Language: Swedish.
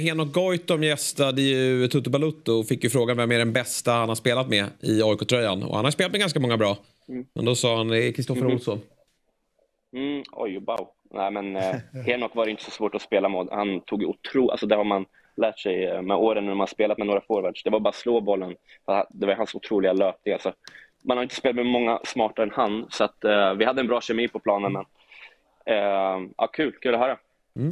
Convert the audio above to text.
Henok Goitom gästade ju Tutu Balutto och fick ju frågan vem är den bästa han har spelat med i AIK-tröjan. Och han har spelat med ganska många bra. Mm. Men då sa han det är Kristoffer mm. Olsson. Mm, oj, wow. Nej, men eh, Henok var det inte så svårt att spela mot. Han tog otro... alltså det har man lärt sig eh, med åren när man spelat med några forwards. Det var bara att slå bollen. Det var hans otroliga löpning. Alltså, man har inte spelat med många smartare än han, så att, eh, vi hade en bra kemi på planen. Men, eh, ja, kul, kul att höra.